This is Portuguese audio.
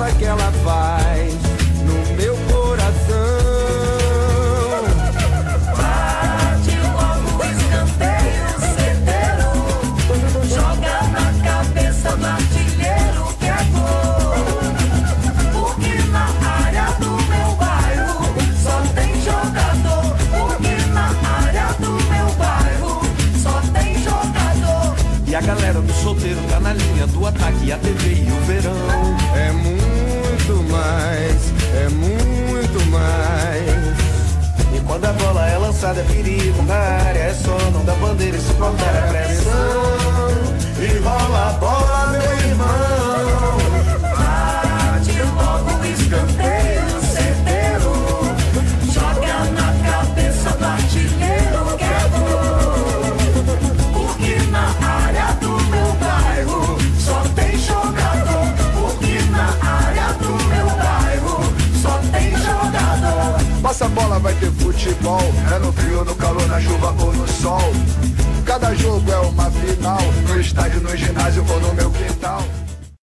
força que ela faz no meu coração. Bate logo escanteio certeiro, joga na cabeça do artilheiro que é gol. Porque na área do meu bairro só tem jogador. Porque na área do meu bairro só tem jogador. E a galera do solteiro tá na linha do ataque, a TV e o verão. É muito quando a bola é lançada, é perigo na área. É só não dar bandeira e suportar a futebol. É no frio, no calor, na chuva ou no sol. Cada jogo é uma final. No estádio, no ginásio ou no meu quintal.